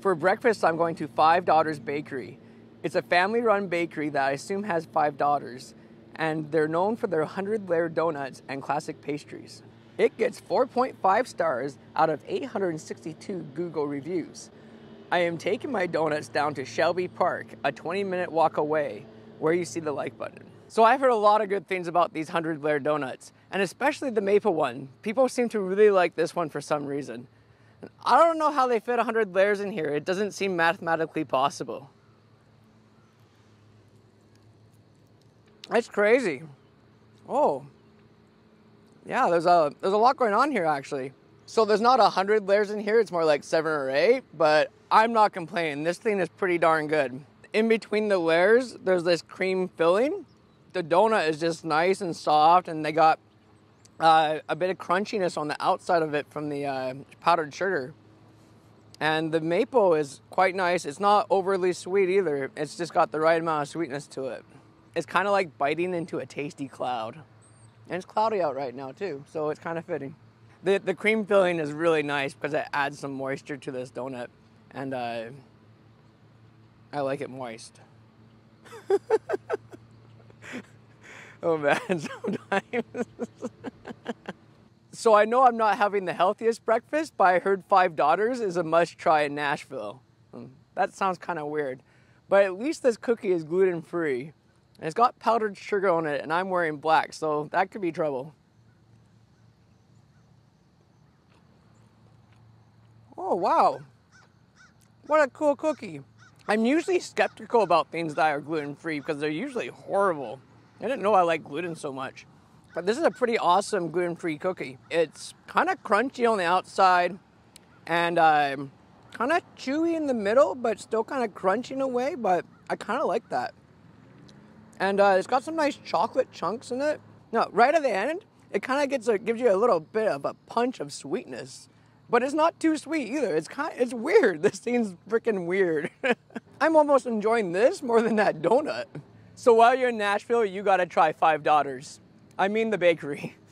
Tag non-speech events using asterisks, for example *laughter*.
For breakfast, I'm going to Five Daughters Bakery. It's a family run bakery that I assume has five daughters, and they're known for their 100 layer donuts and classic pastries. It gets 4.5 stars out of 862 Google reviews. I am taking my donuts down to Shelby Park, a 20 minute walk away, where you see the like button. So I've heard a lot of good things about these 100 layer donuts, and especially the maple one. People seem to really like this one for some reason. I don't know how they fit 100 layers in here. It doesn't seem mathematically possible. It's crazy. Oh. Yeah, there's a there's a lot going on here actually. So there's not 100 layers in here, it's more like 7 or 8, but I'm not complaining. This thing is pretty darn good. In between the layers, there's this cream filling. The donut is just nice and soft and they got uh, a bit of crunchiness on the outside of it from the uh, powdered sugar. And the maple is quite nice. It's not overly sweet either. It's just got the right amount of sweetness to it. It's kind of like biting into a tasty cloud. And it's cloudy out right now too, so it's kind of fitting. The, the cream filling is really nice because it adds some moisture to this donut. And uh, I like it moist. *laughs* oh man, *laughs* sometimes. *laughs* so I know I'm not having the healthiest breakfast, but I heard Five Daughters is a must try in Nashville. Hmm, that sounds kind of weird, but at least this cookie is gluten free. And it's got powdered sugar on it, and I'm wearing black, so that could be trouble. Oh, wow. What a cool cookie. I'm usually skeptical about things that are gluten free because they're usually horrible. I didn't know I like gluten so much. But this is a pretty awesome gluten free cookie. It's kind of crunchy on the outside and um, kind of chewy in the middle, but still kind of crunchy in a way. But I kind of like that. And uh, it's got some nice chocolate chunks in it. No, right at the end, it kind of gets a, gives you a little bit of a punch of sweetness but it's not too sweet either. It's kind it's weird. *laughs* This thing's freaking weird. *laughs* I'm almost enjoying this more than that donut. So while you're in Nashville, you gotta try Five Daughters. I mean the bakery.